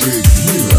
Big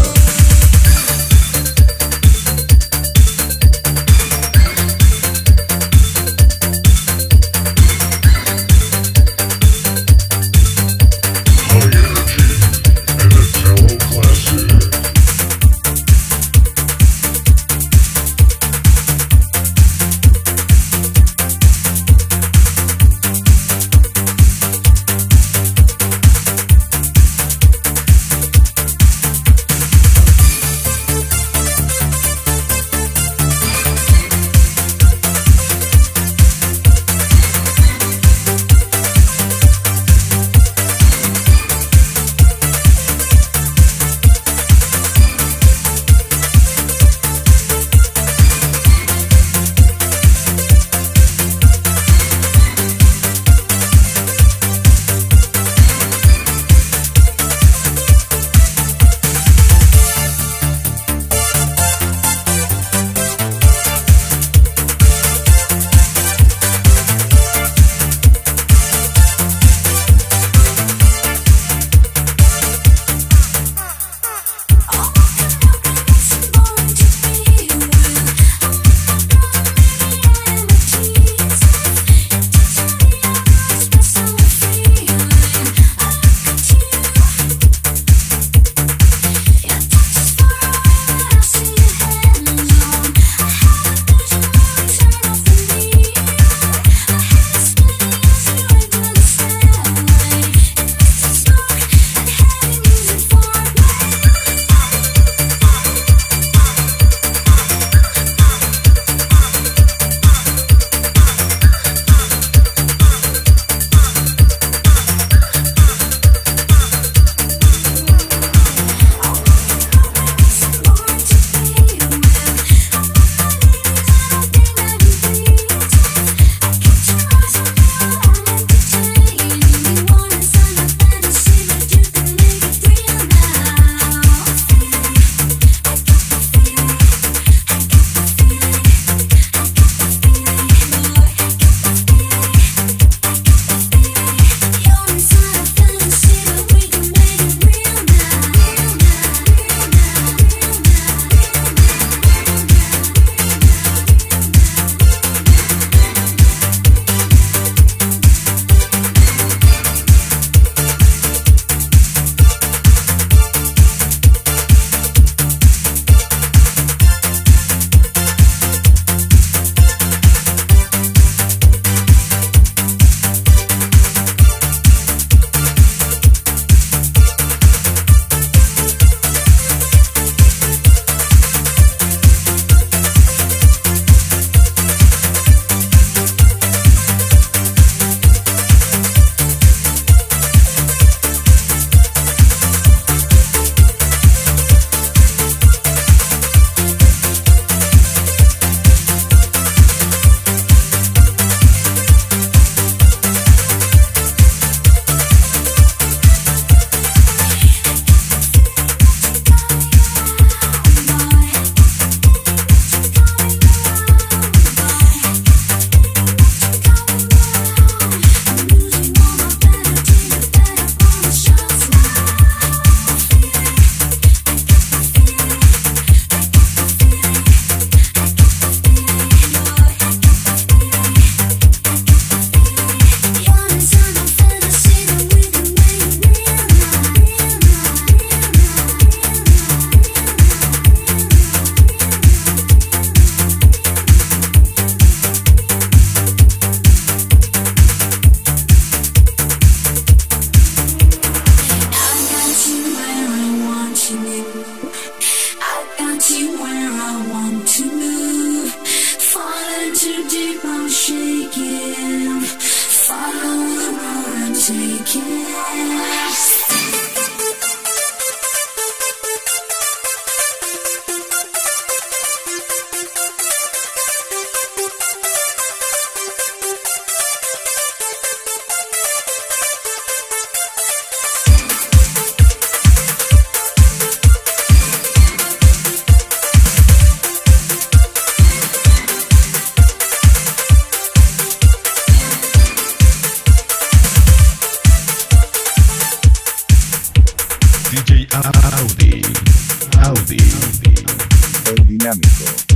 Audi. El dinámico.